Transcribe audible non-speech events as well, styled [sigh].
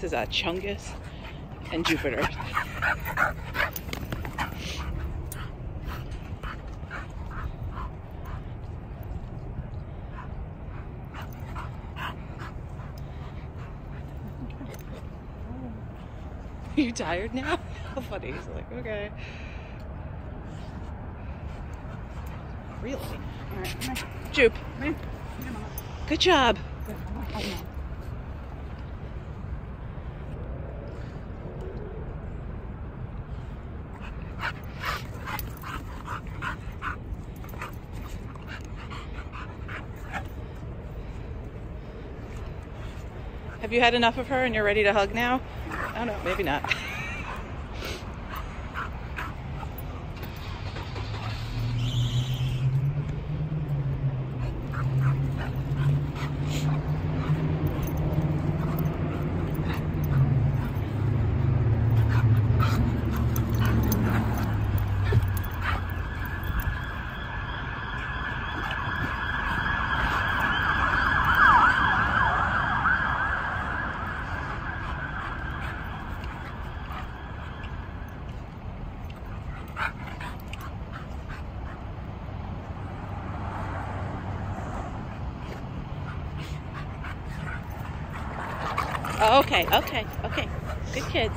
This is uh, Chungus and Jupiter. Are [laughs] you tired now? [laughs] How funny. He's like, okay. Really? All right, come here. Jupe. Come on. good job. Good. Have you had enough of her and you're ready to hug now? I don't know, maybe not. [laughs] Oh, okay, okay, okay. Good kids.